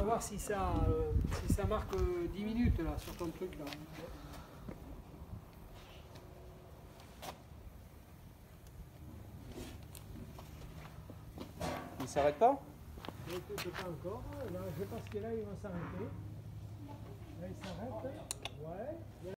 va voir si ça, euh, si ça marque euh, 10 minutes là, sur ton truc là. Il s'arrête pas? Je ne sais pas encore. Je pense que là, il va s'arrêter.